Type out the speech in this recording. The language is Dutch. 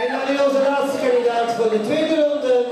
En dan nu onze laatste kandidaat voor de tweede ronde,